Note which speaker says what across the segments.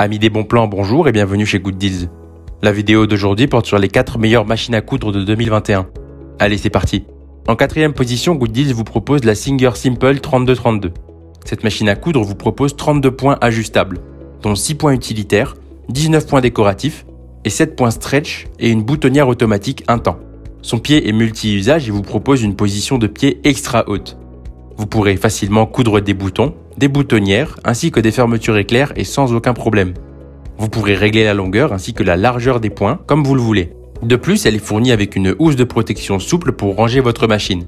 Speaker 1: Amis des bons plans, bonjour et bienvenue chez Good Deals. La vidéo d'aujourd'hui porte sur les 4 meilleures machines à coudre de 2021. Allez, c'est parti. En quatrième position, Good Deals vous propose la Singer Simple 3232. Cette machine à coudre vous propose 32 points ajustables, dont 6 points utilitaires, 19 points décoratifs et 7 points stretch et une boutonnière automatique un temps. Son pied est multi-usage et vous propose une position de pied extra haute. Vous pourrez facilement coudre des boutons, des boutonnières ainsi que des fermetures éclairs et sans aucun problème. Vous pourrez régler la longueur ainsi que la largeur des points comme vous le voulez. De plus, elle est fournie avec une housse de protection souple pour ranger votre machine.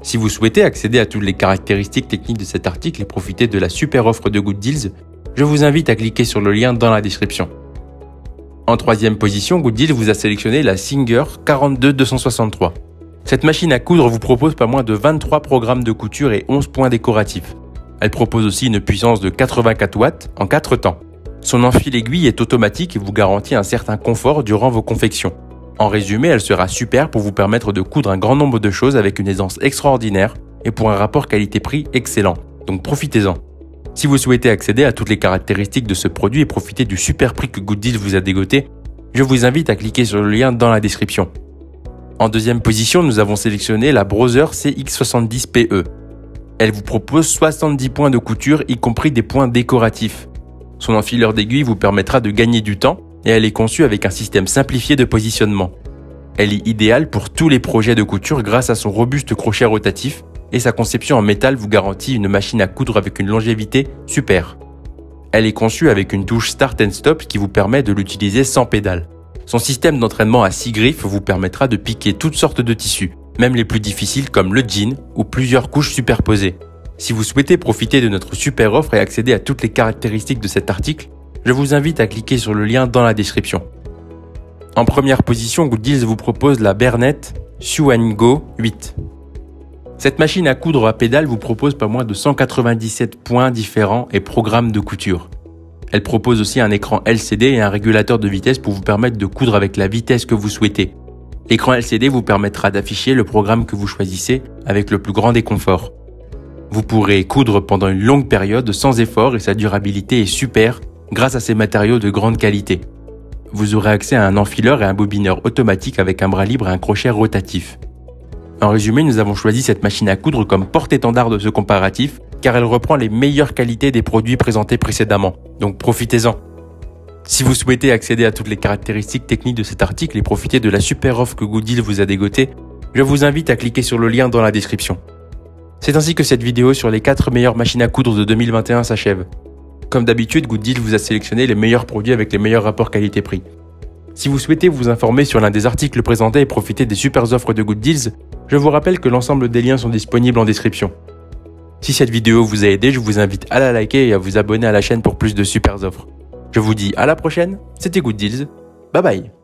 Speaker 1: Si vous souhaitez accéder à toutes les caractéristiques techniques de cet article et profiter de la super offre de Good Deals, je vous invite à cliquer sur le lien dans la description. En troisième position, Good Deals vous a sélectionné la Singer 42263. Cette machine à coudre vous propose pas moins de 23 programmes de couture et 11 points décoratifs. Elle propose aussi une puissance de 84 watts en 4 temps. Son enfil aiguille est automatique et vous garantit un certain confort durant vos confections. En résumé, elle sera super pour vous permettre de coudre un grand nombre de choses avec une aisance extraordinaire et pour un rapport qualité-prix excellent. Donc profitez-en. Si vous souhaitez accéder à toutes les caractéristiques de ce produit et profiter du super prix que Good vous a dégoté, je vous invite à cliquer sur le lien dans la description. En deuxième position, nous avons sélectionné la Browser CX70PE. Elle vous propose 70 points de couture, y compris des points décoratifs. Son enfileur d'aiguille vous permettra de gagner du temps et elle est conçue avec un système simplifié de positionnement. Elle est idéale pour tous les projets de couture grâce à son robuste crochet rotatif et sa conception en métal vous garantit une machine à coudre avec une longévité super. Elle est conçue avec une touche Start and Stop qui vous permet de l'utiliser sans pédale. Son système d'entraînement à 6 griffes vous permettra de piquer toutes sortes de tissus, même les plus difficiles comme le jean ou plusieurs couches superposées. Si vous souhaitez profiter de notre super offre et accéder à toutes les caractéristiques de cet article, je vous invite à cliquer sur le lien dans la description. En première position, Good Deals vous propose la Bernet Go 8. Cette machine à coudre à pédale vous propose pas moins de 197 points différents et programmes de couture. Elle propose aussi un écran LCD et un régulateur de vitesse pour vous permettre de coudre avec la vitesse que vous souhaitez. L'écran LCD vous permettra d'afficher le programme que vous choisissez avec le plus grand des conforts. Vous pourrez coudre pendant une longue période sans effort et sa durabilité est super grâce à ses matériaux de grande qualité. Vous aurez accès à un enfileur et un bobineur automatique avec un bras libre et un crochet rotatif. En résumé, nous avons choisi cette machine à coudre comme porte-étendard de ce comparatif car elle reprend les meilleures qualités des produits présentés précédemment. Donc profitez-en. Si vous souhaitez accéder à toutes les caractéristiques techniques de cet article et profiter de la super offre que Gooddeal vous a dégoté, je vous invite à cliquer sur le lien dans la description. C'est ainsi que cette vidéo sur les 4 meilleures machines à coudre de 2021 s'achève. Comme d'habitude, Gooddeal vous a sélectionné les meilleurs produits avec les meilleurs rapports qualité-prix. Si vous souhaitez vous informer sur l'un des articles présentés et profiter des super offres de Good Deals, je vous rappelle que l'ensemble des liens sont disponibles en description. Si cette vidéo vous a aidé, je vous invite à la liker et à vous abonner à la chaîne pour plus de super offres. Je vous dis à la prochaine, c'était Good Deals, bye bye